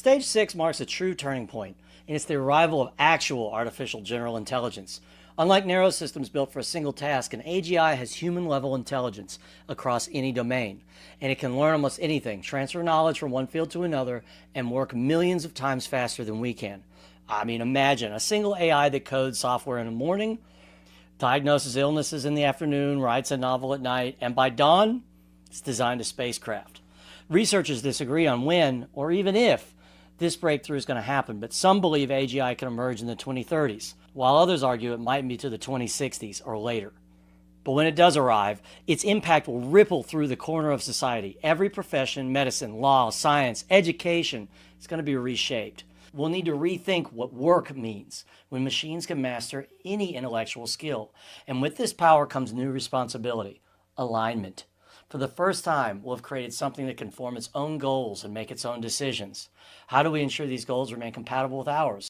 Stage 6 marks a true turning point, and it's the arrival of actual artificial general intelligence. Unlike narrow systems built for a single task, an AGI has human level intelligence across any domain, and it can learn almost anything, transfer knowledge from one field to another, and work millions of times faster than we can. I mean, imagine a single AI that codes software in the morning, diagnoses illnesses in the afternoon, writes a novel at night, and by dawn, it's designed a spacecraft. Researchers disagree on when, or even if, this breakthrough is going to happen, but some believe AGI can emerge in the 2030s, while others argue it might be to the 2060s or later. But when it does arrive, its impact will ripple through the corner of society. Every profession, medicine, law, science, education, is going to be reshaped. We'll need to rethink what work means when machines can master any intellectual skill. And with this power comes new responsibility alignment. For the first time, we'll have created something that can form its own goals and make its own decisions. How do we ensure these goals remain compatible with ours?